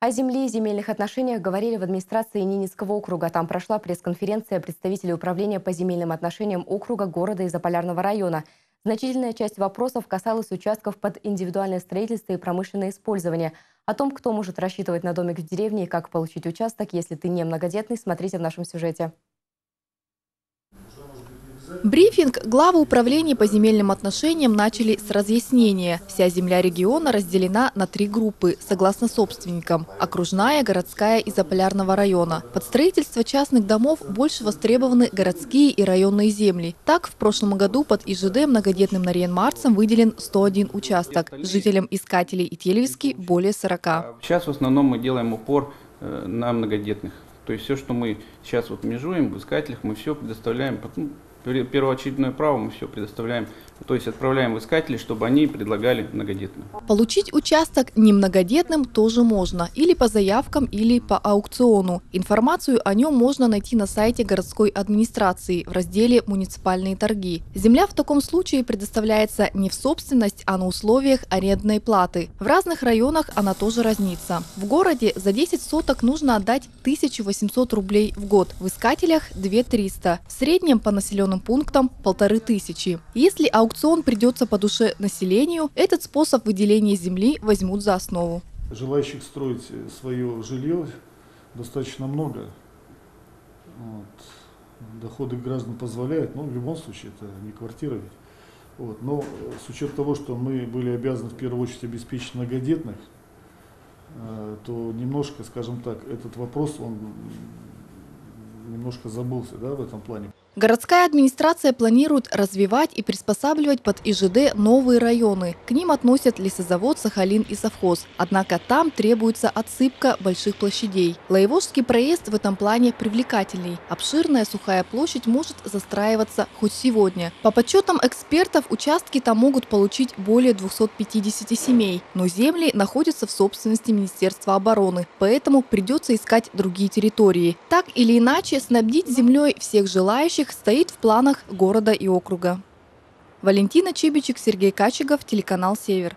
О земле и земельных отношениях говорили в администрации Ненецкого округа. Там прошла пресс-конференция представителей управления по земельным отношениям округа, города и Заполярного района. Значительная часть вопросов касалась участков под индивидуальное строительство и промышленное использование. О том, кто может рассчитывать на домик в деревне и как получить участок, если ты не многодетный, смотрите в нашем сюжете. Брифинг главы управления по земельным отношениям начали с разъяснения. Вся земля региона разделена на три группы, согласно собственникам – окружная, городская и заполярного района. Под строительство частных домов больше востребованы городские и районные земли. Так, в прошлом году под ИЖД многодетным Нарьян-Марцем выделен 101 участок. Жителям Искателей и Телевиски более 40. Сейчас в основном мы делаем упор э, на многодетных. То есть все, что мы сейчас вот межуем в искателях, мы все предоставляем ну, первоочередное право мы все предоставляем, то есть отправляем в искателей, чтобы они предлагали многодетным. Получить участок немногодетным тоже можно, или по заявкам, или по аукциону. Информацию о нем можно найти на сайте городской администрации в разделе «Муниципальные торги». Земля в таком случае предоставляется не в собственность, а на условиях арендной платы. В разных районах она тоже разнится. В городе за 10 соток нужно отдать 1800 рублей в год, в искателях 2300. В среднем по населенным населенным пунктам – полторы тысячи. Если аукцион придется по душе населению, этот способ выделения земли возьмут за основу. Желающих строить свое жилье достаточно много. Вот. Доходы граждан позволяют, но в любом случае это не квартира. Вот. Но с учетом того, что мы были обязаны в первую очередь обеспечить многодетных, э, то немножко, скажем так, этот вопрос, он немножко забылся да, в этом плане. Городская администрация планирует развивать и приспосабливать под ИЖД новые районы. К ним относят лесозавод, Сахалин и совхоз. Однако там требуется отсыпка больших площадей. Лаевожский проезд в этом плане привлекательный. Обширная сухая площадь может застраиваться хоть сегодня. По подсчетам экспертов, участки там могут получить более 250 семей. Но земли находятся в собственности Министерства обороны, поэтому придется искать другие территории. Так или иначе, снабдить землей всех желающих которых стоит в планах города и округа. Валентина Чибичек, Сергей Качегов, телеканал «Север».